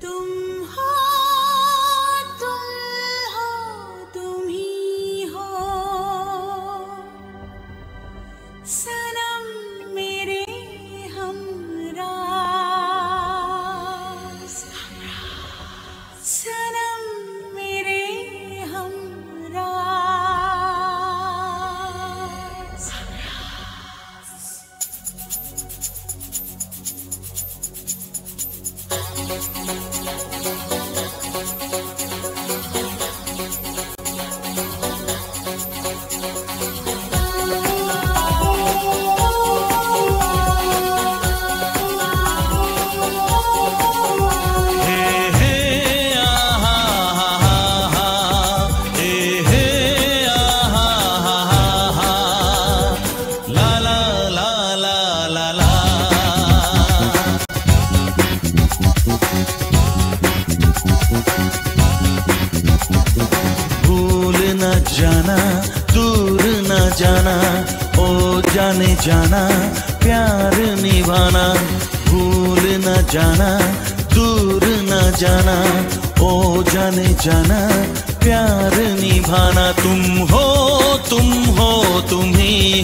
都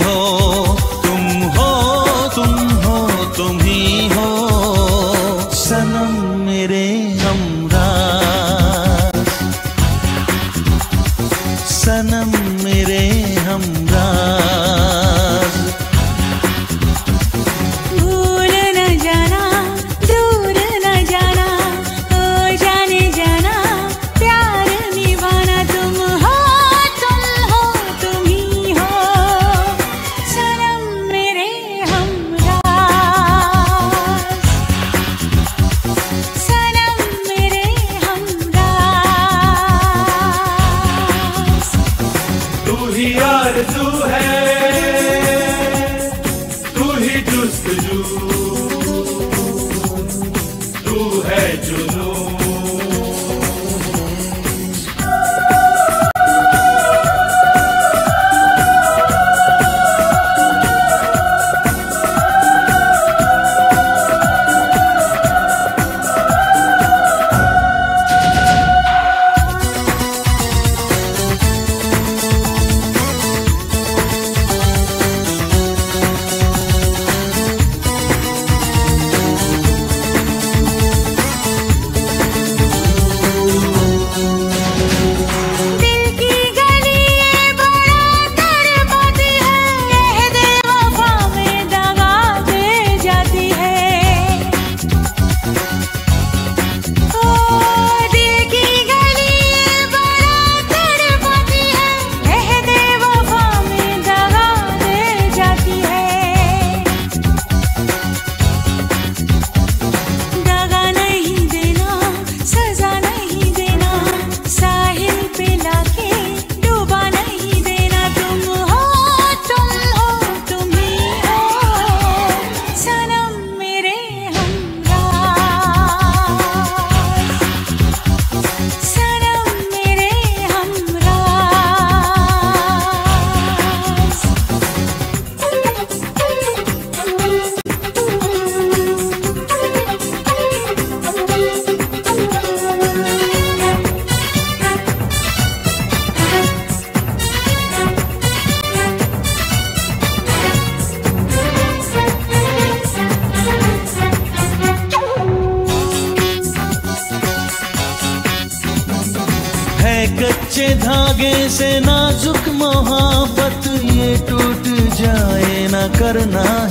हो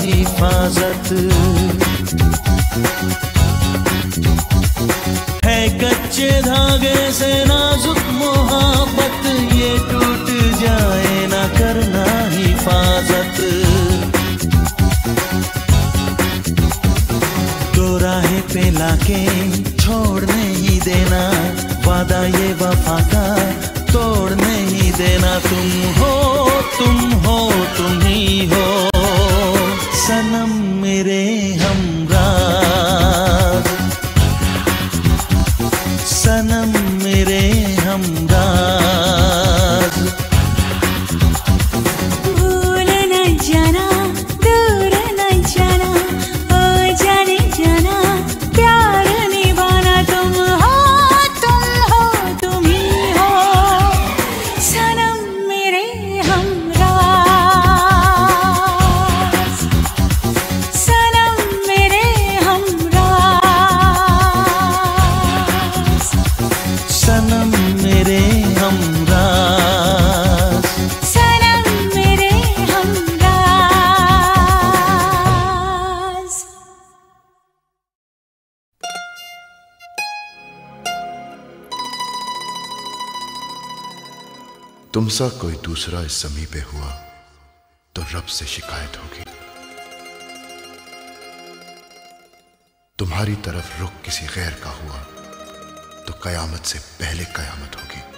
हिफाजत। है कच्चे धागे से नाजुक मोहब्बत, ये टूट जाए ना करना हिफाजत। तो राह पे लाके छोड़ नहीं देना, वादा ये वफा का तोड़ नहीं देना। तुम हो तुम हो, तुम ही हो। तुमसा कोई दूसरा इस जमी पे हुआ तो रब से शिकायत होगी। तुम्हारी तरफ़ रुख किसी गैर का हुआ तो कयामत से पहले कयामत होगी।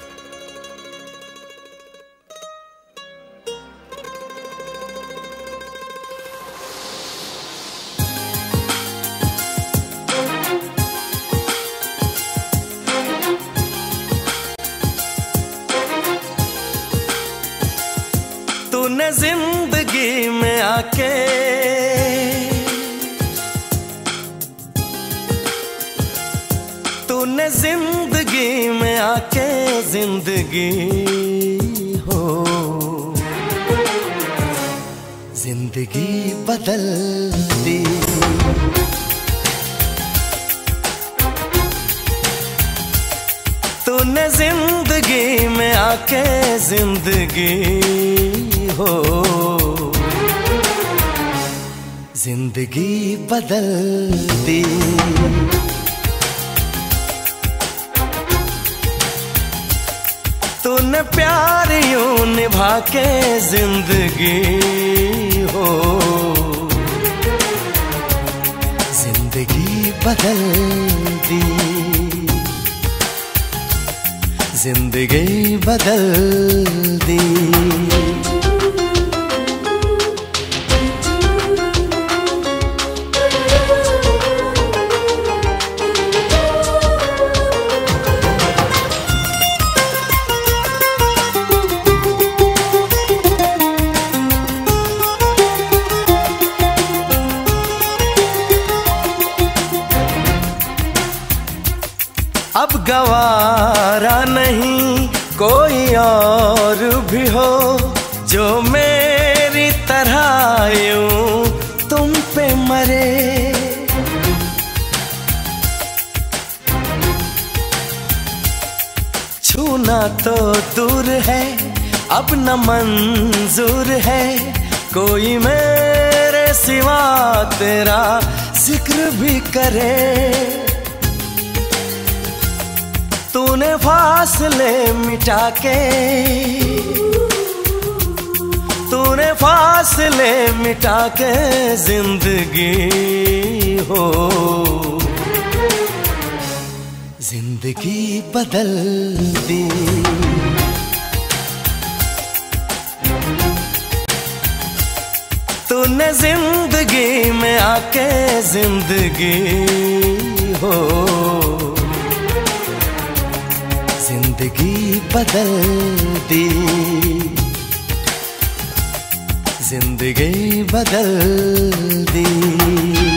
ज़िंदगी बदल दी। ज़िंदगी बदल दी। न मंजूर है। कोई मेरे सिवा तेरा ज़िक्र भी करे। तूने फासले मिटा के। तूने फासले मिटा के ज़िंदगी हो। ज़िंदगी बदल दी। तूने ज़िंदगी में आके ज़िंदगी हो। ज़िंदगी बदल दी। ज़िंदगी बदल दी।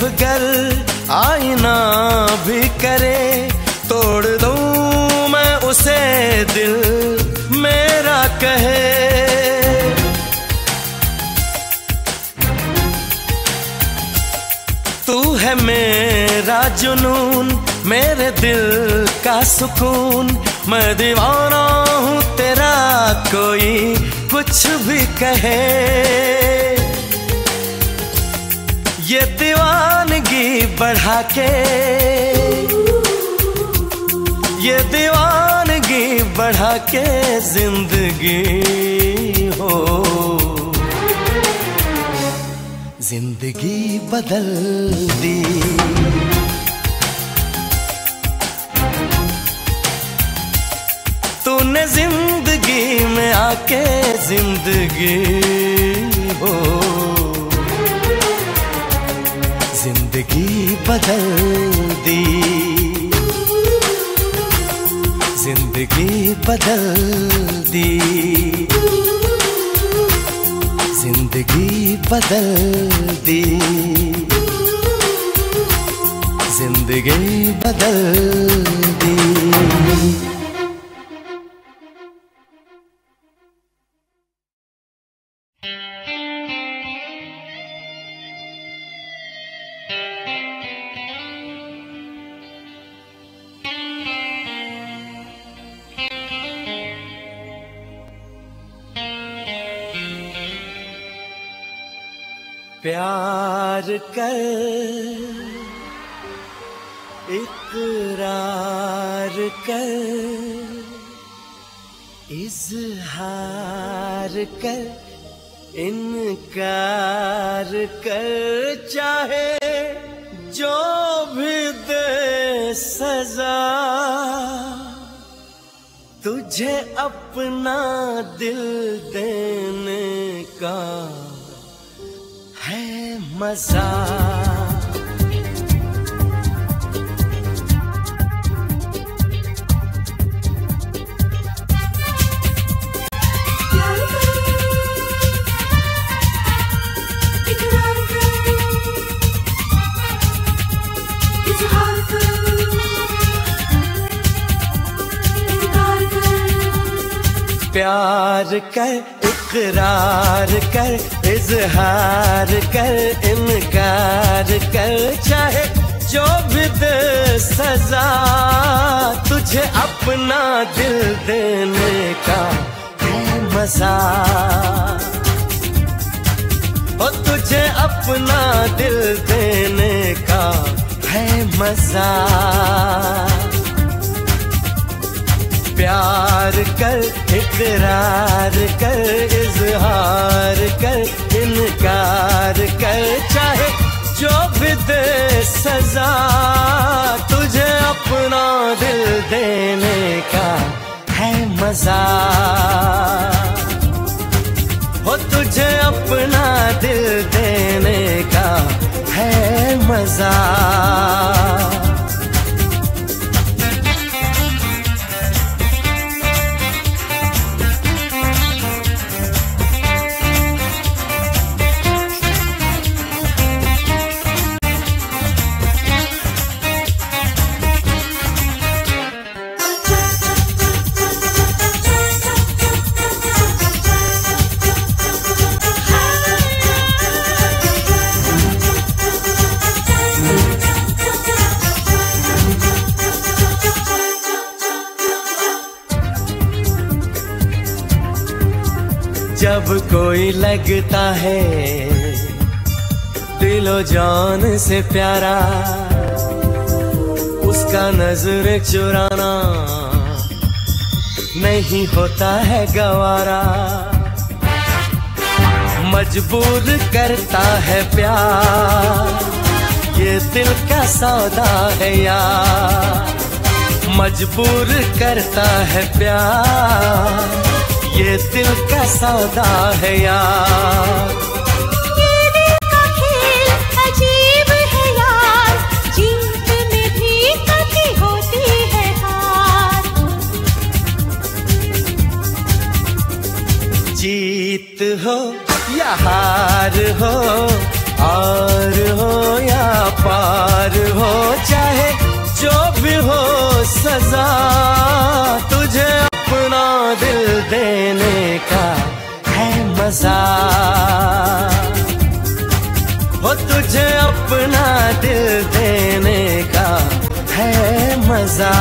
कर आईना भी करे, तोड़ दूँ मैं उसे दिल मेरा कहे। तू है मेरा जुनून, मेरे दिल का सुकून। मैं दीवाना हूँ तेरा कोई कुछ भी कहे। ये दीवानगी बढ़ा के ये दीवानगी बढ़ा के ज़िंदगी हो। ज़िंदगी बदल दी। तूने ज़िंदगी में आके ज़िंदगी हो। बदल दी। ज़िंदगी बदल दी। ज़िंदगी बदल दी। ज़िंदगी बदल दी। कर, इकरार कर, इजहार कर, इनकार कर, चाहे जो भी दे सजा, तुझे अपना दिल देने का मज़ा। प्यार कर इकरार कर, इजहार कर, इनकार कर, चाहे जो भी दे सजा तुझे अपना दिल देने का है मज़ा ओ तुझे अपना दिल देने का है मज़ा प्यार कर, इकरार कर, इजहार कर, इनकार कर, चाहे जो भी दे सजा, तुझे अपना दिल देने का है मज़ा। हो तुझे अपना दिल देने का है मज़ा। लगता है। दिलो जान से प्यारा, उसका नज़र चुराना नहीं होता है गवारा। मजबूर करता है प्यार, ये दिल का सौदा है यार। मजबूर करता है प्यार। ये दिल का सौदा है यार। देने का है मज़ा। वो तुझे अपना दिल देने का है मज़ा।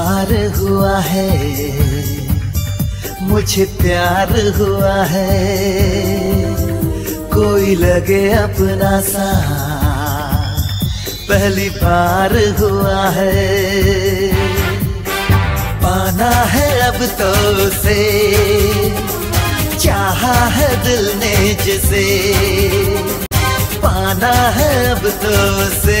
एतबार हुआ है, मुझे प्यार हुआ है। कोई लगे अपना सा, पहली बार हुआ है। पाना है अब तो से चाहा है दिल ने जिसे। पाना है अब तो से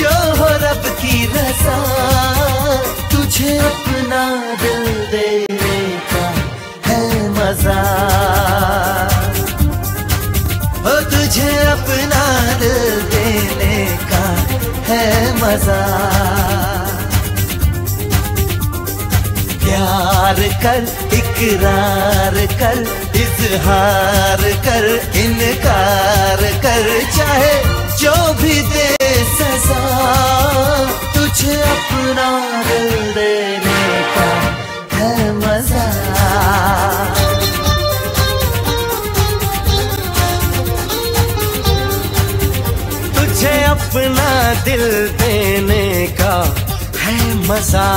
जो हो रब की रजा, तुझे अपना दिल देने का है मज़ा। हो तुझे अपना दिल देने का है मज़ा। प्यार कर, इकरार कर, इजहार कर, इनकार कर, चाहे जो भी दे सजा, तुझे अपना दिल देने का है मज़ा। तुझे अपना दिल देने का है मज़ा।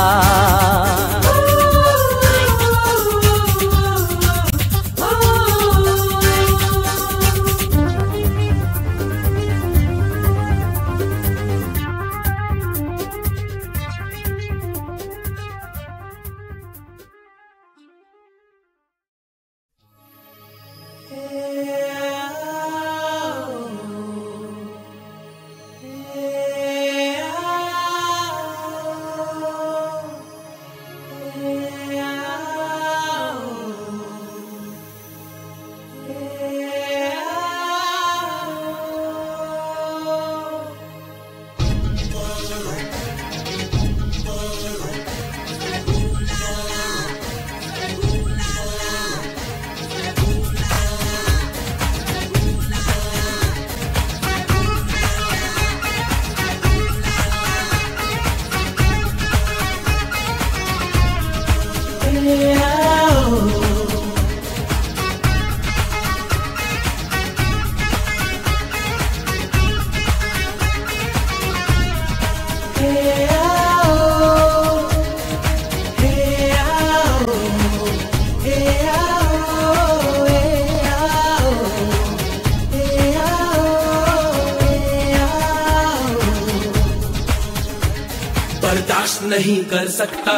नहीं कर सकता,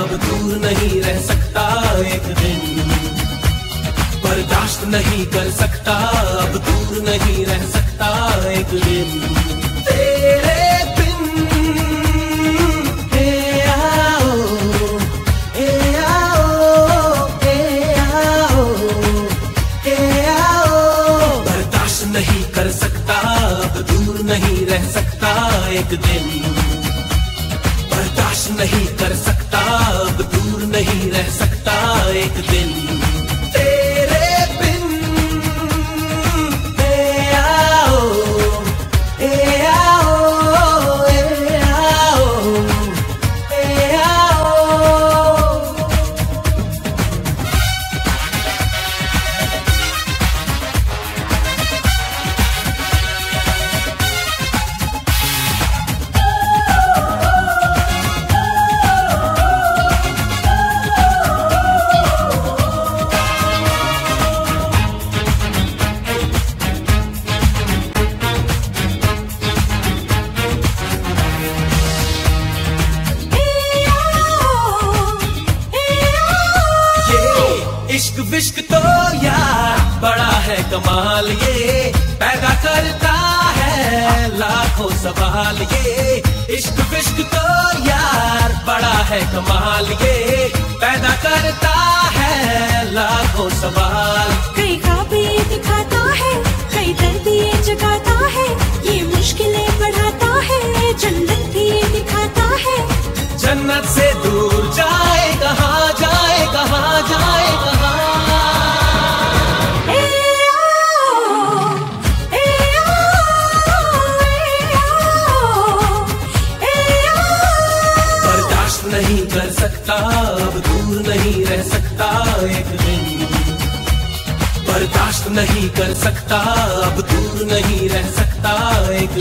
अब दूर नहीं रह सकता एक दिन। बर्दाश्त नहीं कर सकता, अब दूर नहीं रह सकता एक दिन। तेरे बिन आओ आओ आओ आओ। बर्दाश्त नहीं कर सकता, अब दूर नहीं रह सकता एक दिन। नहीं कर सकता अब दूर नहीं रह सकता एक दिन। कमाल ये पैदा करता है लाखों सवाल ये। इश्क विश्क तो यार बड़ा है कमाल ये। पैदा करता है लाखों सवाल। कई ये दिखाता है कई दर्द ये जगाता है। ये मुश्किलें बढ़ाता है जन्नत भी ये दिखाता है। जन्नत से दूर जाए कहाँ जाए कहाँ जाए। नहीं कर सकता अब दूर नहीं रह सकता एक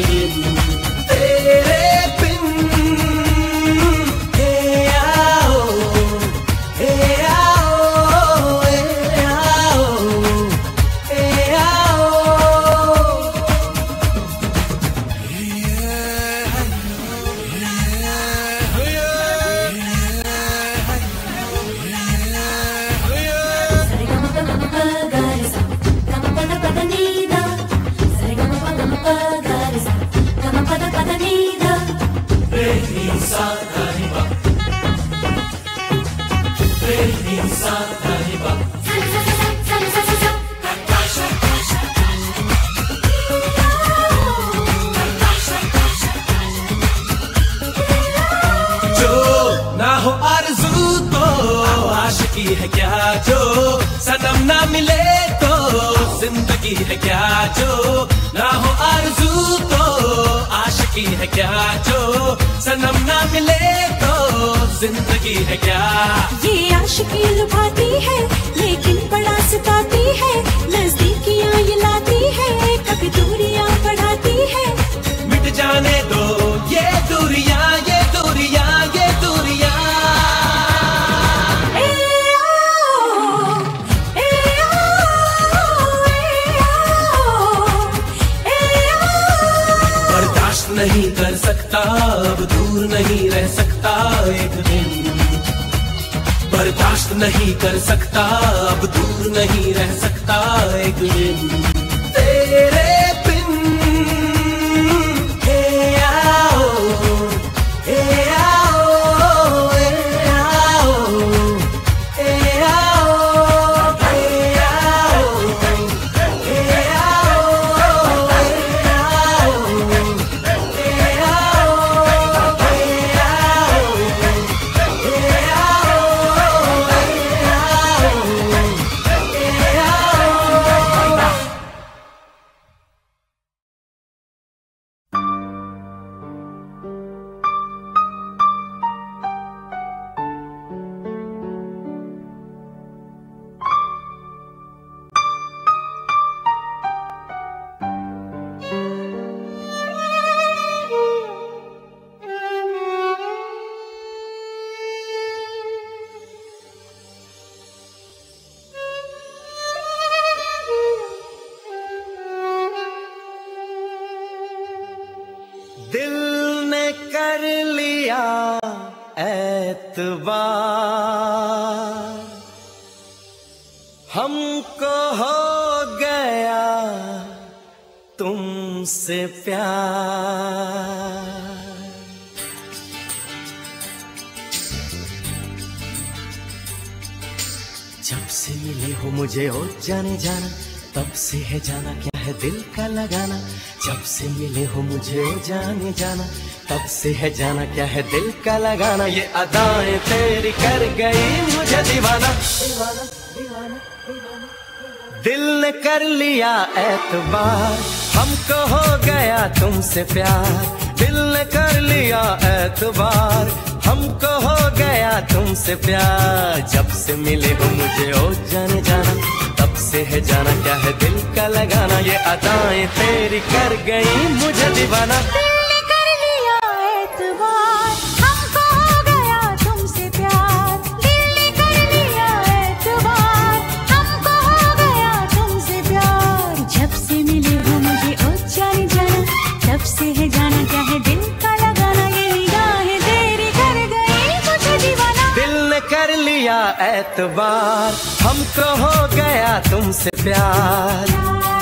बर्दाश्त नहीं कर सकता अब दूर नहीं रह सकता एक तेरे जब से मिले हो मुझे ओ जाने जाना, तब से है जाना क्या है दिल का लगाना। जब से मिले हो मुझे ओ जाने जाना, तब से है जाना क्या है दिल का लगाना। ये अदाएँ तेरी कर गई मुझे दीवाना दीवाना दीवाना दीवाना। दिल ने कर लिया एतबार, हमको हो गया तुमसे प्यार। दिल ने कर लिया एतबार हमको हो गया तुमसे प्यार, जब से मिले हो मुझे, ओ जाने जाना, तब से है जाना, क्या है दिल का लगाना, ये अदाएँ तेरी कर गई मुझे दीवाना। एतबार हमको हो गया तुमसे प्यार।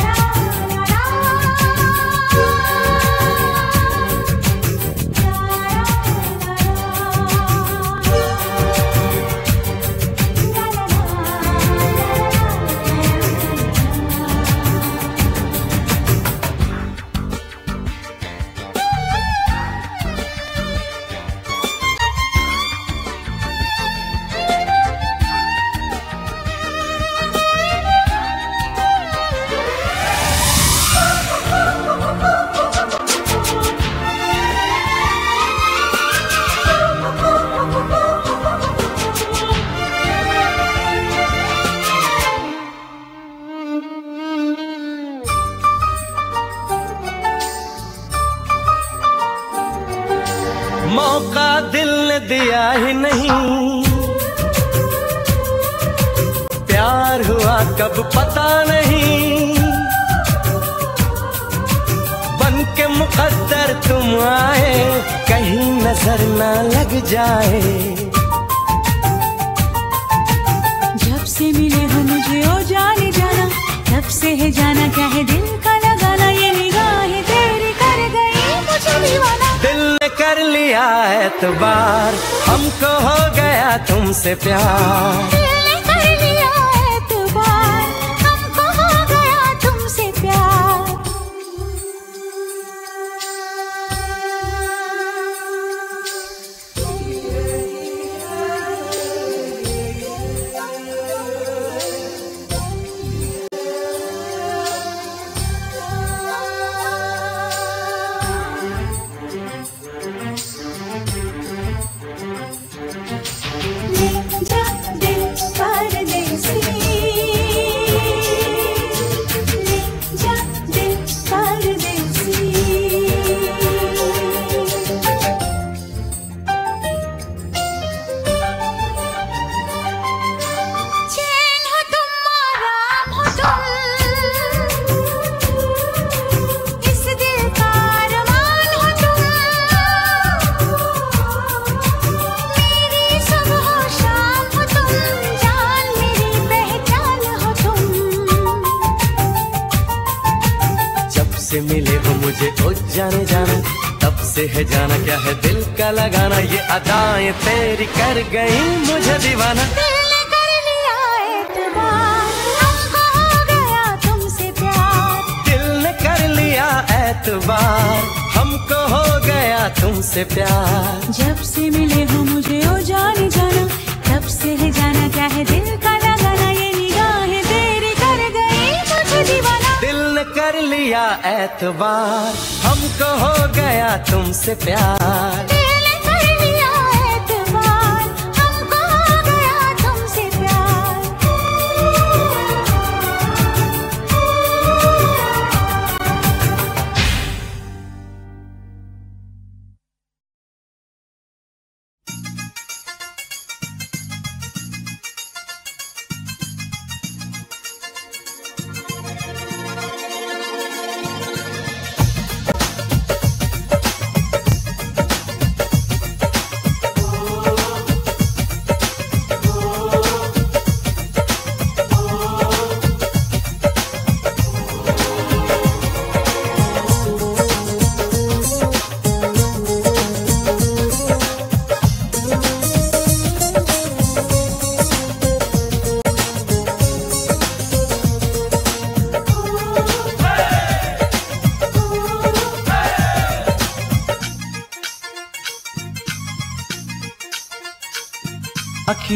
अदाएँ तेरी कर गई मुझे दीवाना। दिल कर लिया एतबार हमको हो गया तुमसे प्यार। दिल ने कर लिया एतबार हमको हो गया तुमसे प्यार। जब से मिले हो मुझे ओ जाने जाना। तब से है जाना क्या है दिल का लगाना ये निगाहें तेरी कर गई मुझे दीवाना। दिल ने कर लिया एतबार हमको हो गया तुमसे प्यार।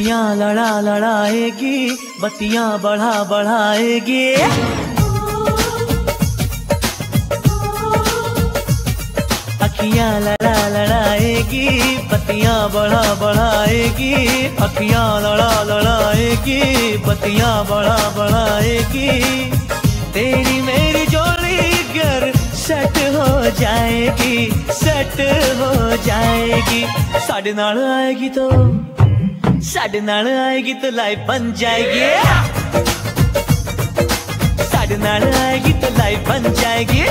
अखियाँ लड़ा लड़ाएगी, बत्तियाँ बढ़ा बढ़ाएगी। अखियाँ लड़ा लड़ाएगी, बत्तियाँ बढ़ा बढ़ाएगी। अखियाँ लड़ा लड़ाएगी, बत्तियाँ बढ़ा बढ़ाएगी। तेरी मेरी जोड़ी गर सेट हो जाएगी सेट हो जाएगी। साढ़े नाल आएगी तो ਸਾਡੇ ਨਾਲ ਆਏਗੀ ਤਾਂ ਲਾਈਫ ਬਣ ਜਾਏਗੀ ਸਾਡੇ ਨਾਲ ਆਏਗੀ ਤਾਂ ਲਾਈਫ ਬਣ ਜਾਏਗੀ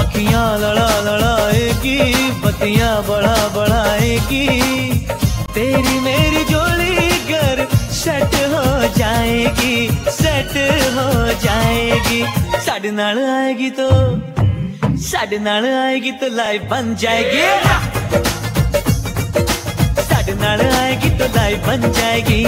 ਅੱਖੀਆਂ ਲੜਾ ਲੜਾਏਗੀ ਬੱਤੀਆਂ ਬੜਾ बढ़ाएगी तेरी मेरी जोड़ी घर सेट हो जाएगी सेट हो जाएगी ਸਾਡੇ ਨਾਲ ਆਏਗੀ ਤਾਂ ਸਾਡੇ ਨਾਲ ਆਏਗੀ ਤਾਂ ਲਾਈਫ ਬਣ ਜਾਏਗੀ नड़ आएगी तो दाई बन जाएगी।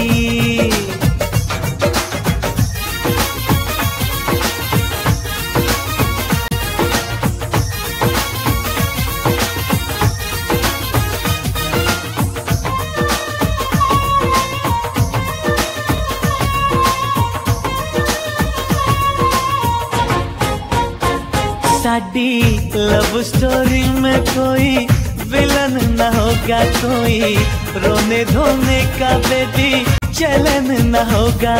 साड़ी लव स्टोरी में कोई विलन न होगा कोई रोने धोने का बेबी चलन न होगा।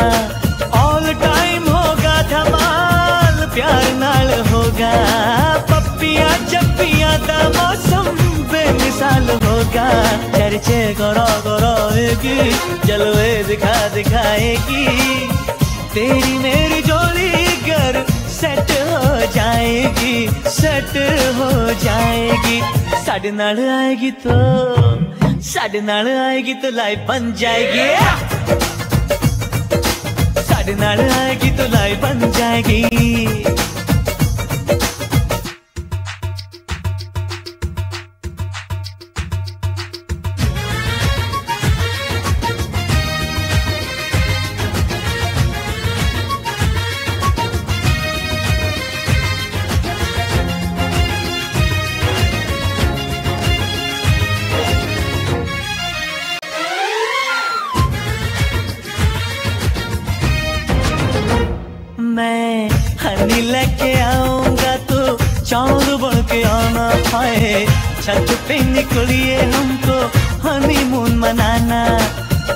ऑल टाइम होगा धमाल, प्यार नाल होगा। पप्पिया जप्पिया दा मौसम बेमिसाल होगा। चर्चे करो करोएगी जलवे दिखा दिखाएगी। तेरी मेरी जोड़ी घर सेट हो जाएगी सेट हो जाएगी। साढ़े नाल आएगी तो साढ़े नाल आएगी तो लाइफ बन जाएगी। साढ़े नाल आएगी तो लाइफ बन जाएगी। छत पे निकलिए हमको हनीमून मनाना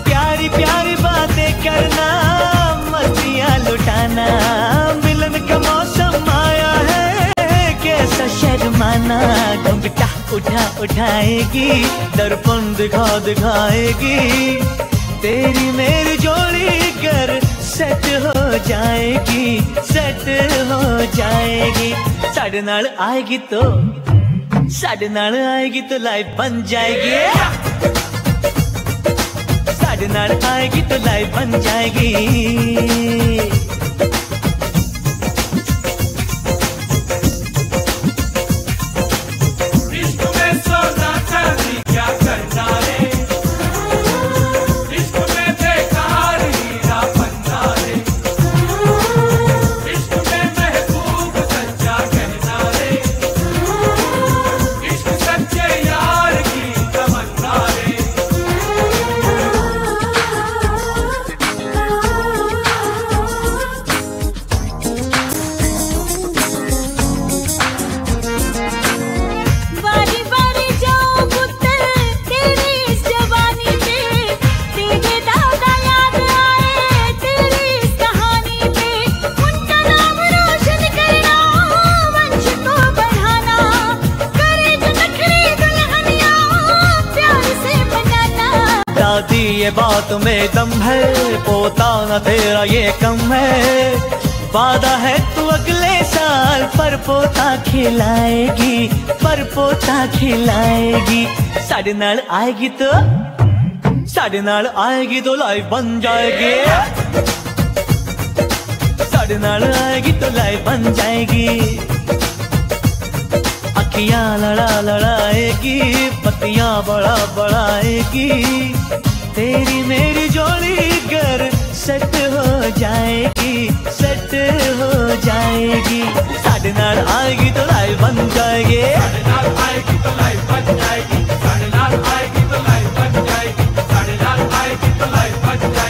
प्यारी प्यारी बातें करना मस्तियाँ लुटाना मिलन का मौसम आया है कैसा शर्माना घुंघटा उठा उठाएगी दर्पण दिखा दिखाएगी तेरी मेरी जोड़ी कर सेट हो जाएगी सेट हो जाएगी साढ़े नाल आएगी तो साढ़े नाल आएगी तो लाइफ बन जाएगी। साढ़े नाल आएगी तो लाइफ बन जाएगी। पोता खिलाएगी, पर पोता खिलाएगी। साढ़े नाल आएगी तो साढ़े नाल आएगी तो लाइफ बन जाएगी। साढ़े नाल आएगी तो लाइफ बन जाएगी। अखियाँ लड़ा लड़ाएगी पतियाँ बड़ा बड़ाएगी। तेरी मेरी जोड़ी घर सेट हो जाएगी सेट हो जाएगी। साढ़े नाल आएगी तो लाइव बन जाएगी। आएगी तो जाएगी। नाल आएगी तो जाएगी। तो जाएगी।